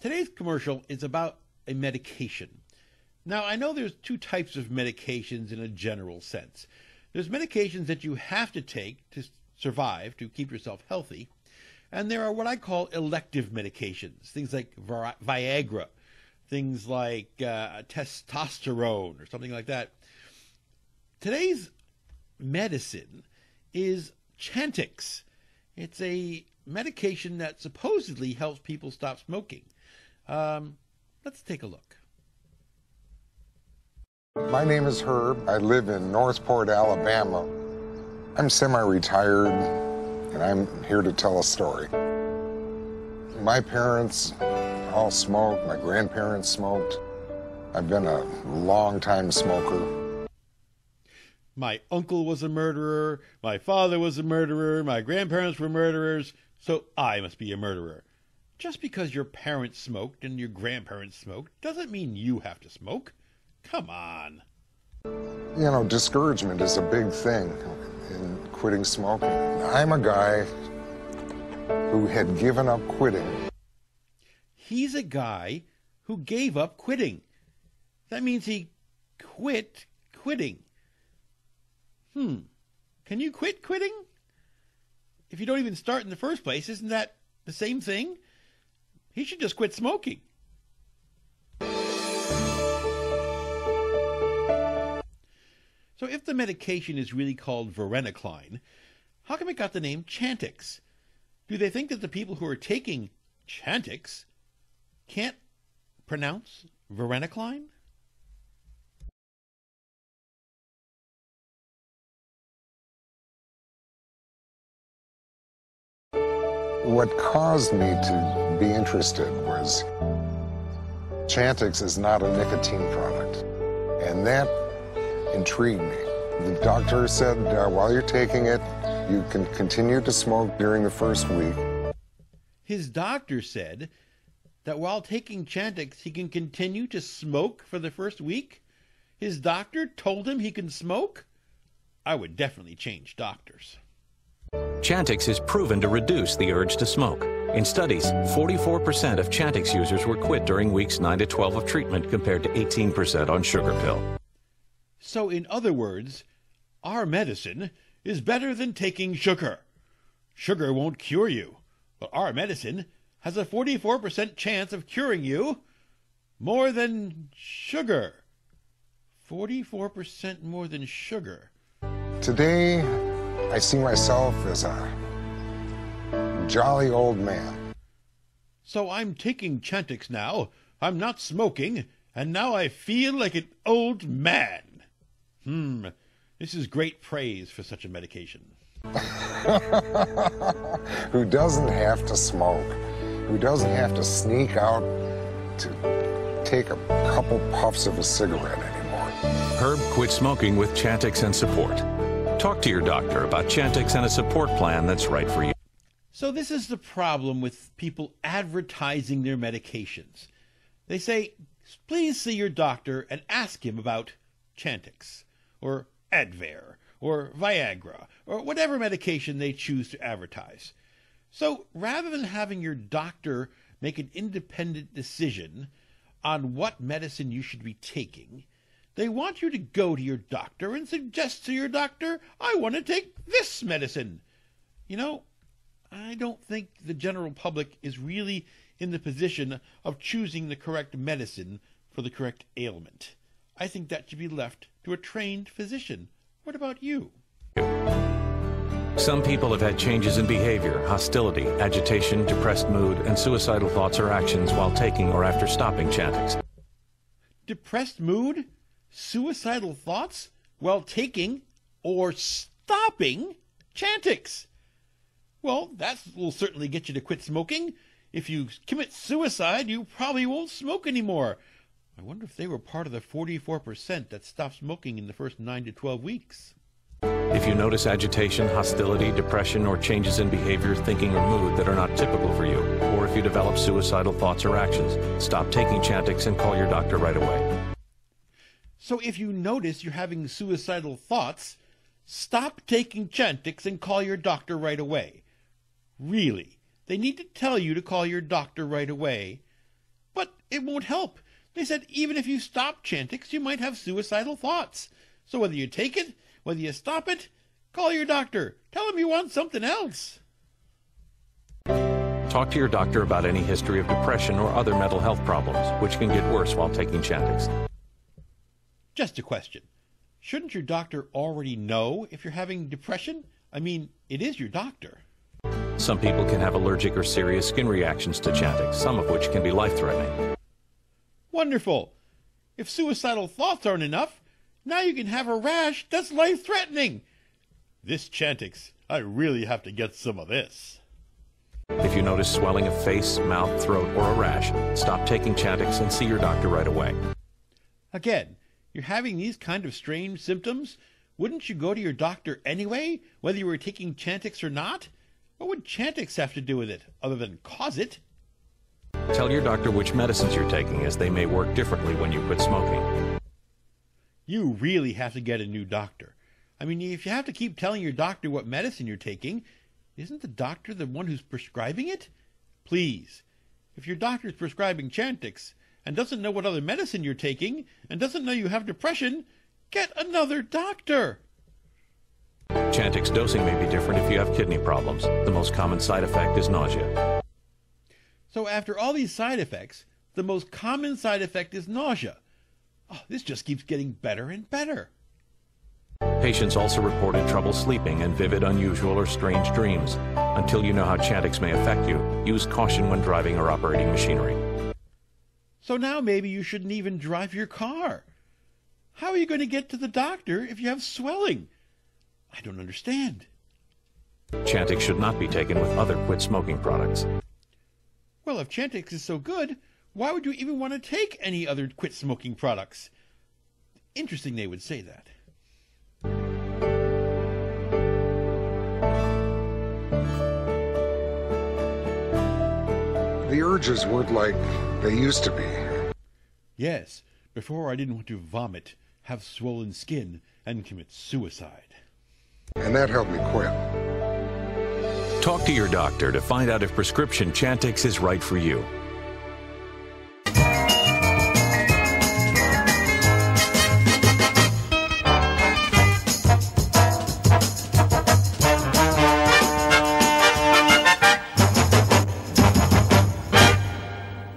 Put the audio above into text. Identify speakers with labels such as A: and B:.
A: Today's commercial is about a medication. Now, I know there's two types of medications in a general sense. There's medications that you have to take to survive, to keep yourself healthy, and there are what I call elective medications, things like Viagra, things like uh, testosterone, or something like that. Today's medicine is Chantix. It's a medication that supposedly helps people stop smoking. Um, let's take a look.
B: My name is Herb. I live in Northport, Alabama. I'm semi retired and I'm here to tell a story. My parents all smoked, my grandparents smoked. I've been a long time smoker.
A: My uncle was a murderer, my father was a murderer, my grandparents were murderers, so I must be a murderer. Just because your parents smoked and your grandparents smoked doesn't mean you have to smoke. Come on.
B: You know, discouragement is a big thing in quitting smoking. I'm a guy who had given up quitting.
A: He's a guy who gave up quitting. That means he quit quitting. Hmm. Can you quit quitting? If you don't even start in the first place, isn't that the same thing? He should just quit smoking. So if the medication is really called varenicline, how come it got the name Chantix? Do they think that the people who are taking Chantix can't pronounce varenicline?
B: What caused me to be interested was Chantix is not a nicotine product. And that intrigued me. The doctor said uh, while you're taking it, you can continue to smoke during the first week.
A: His doctor said that while taking Chantix, he can continue to smoke for the first week. His doctor told him he can smoke? I would definitely change doctors.
C: Chantix is proven to reduce the urge to smoke. In studies, 44% of Chantix users were quit during weeks 9 to 12 of treatment compared to 18% on sugar pill.
A: So, in other words, our medicine is better than taking sugar. Sugar won't cure you, but our medicine has a 44% chance of curing you more than sugar. 44% more than sugar.
B: Today, I see myself as a jolly old man.
A: So I'm taking Chantix now. I'm not smoking, and now I feel like an old man. Hmm, this is great praise for such a medication.
B: who doesn't have to smoke, who doesn't have to sneak out to take a couple puffs of a cigarette anymore.
C: Herb quit smoking with Chantix and support. Talk to your doctor about Chantix and a support plan that's right for you.
A: So, this is the problem with people advertising their medications. They say, please see your doctor and ask him about Chantix or Advair or Viagra or whatever medication they choose to advertise. So rather than having your doctor make an independent decision on what medicine you should be taking, they want you to go to your doctor and suggest to your doctor, I want to take this medicine. You know, I don't think the general public is really in the position of choosing the correct medicine for the correct ailment. I think that should be left to a trained physician. What about you?
C: Some people have had changes in behavior, hostility, agitation, depressed mood, and suicidal thoughts or actions while taking or after stopping Chantix.
A: Depressed mood, suicidal thoughts while taking or stopping Chantix. Well, that will certainly get you to quit smoking. If you commit suicide, you probably won't smoke anymore. I wonder if they were part of the 44% that stopped smoking in the first 9 to 12 weeks.
C: If you notice agitation, hostility, depression, or changes in behavior, thinking, or mood that are not typical for you, or if you develop suicidal thoughts or actions, stop taking Chantix and call your doctor right away.
A: So if you notice you're having suicidal thoughts, stop taking Chantix and call your doctor right away. Really, they need to tell you to call your doctor right away But it won't help. They said even if you stop Chantix, you might have suicidal thoughts. So whether you take it, whether you stop it, call your doctor. Tell him you want something else.
C: Talk to your doctor about any history of depression or other mental health problems, which can get worse while taking Chantix.
A: Just a question. Shouldn't your doctor already know if you're having depression? I mean, it is your doctor.
C: Some people can have allergic or serious skin reactions to Chantix, some of which can be life-threatening.
A: Wonderful. If suicidal thoughts aren't enough, now you can have a rash that's life-threatening. This Chantix, I really have to get some of this.
C: If you notice swelling of face, mouth, throat, or a rash, stop taking Chantix and see your doctor right away.
A: Again, you're having these kind of strange symptoms? Wouldn't you go to your doctor anyway, whether you were taking Chantix or not? What would Chantix have to do with it, other than cause it?
C: Tell your doctor which medicines you're taking, as they may work differently when you quit smoking.
A: You really have to get a new doctor. I mean, if you have to keep telling your doctor what medicine you're taking, isn't the doctor the one who's prescribing it? Please, if your doctor's prescribing Chantix and doesn't know what other medicine you're taking and doesn't know you have depression, get another doctor.
C: Chantix dosing may be different if you have kidney problems. The most common side effect is nausea.
A: So after all these side effects, the most common side effect is nausea. Oh, this just keeps getting better and better.
C: Patients also reported trouble sleeping and vivid, unusual, or strange dreams. Until you know how Chantix may affect you, use caution when driving or operating machinery.
A: So now maybe you shouldn't even drive your car. How are you going to get to the doctor if you have swelling? I don't understand.
C: Chantix should not be taken with other quit smoking products.
A: Well, if Chantix is so good, why would you even want to take any other quit smoking products? Interesting they would say that.
B: The urges weren't like they used to be.
A: Yes, before I didn't want to vomit, have swollen skin, and commit suicide.
B: And that helped me quit.
C: Talk to your doctor to find out if prescription Chantix is right for you.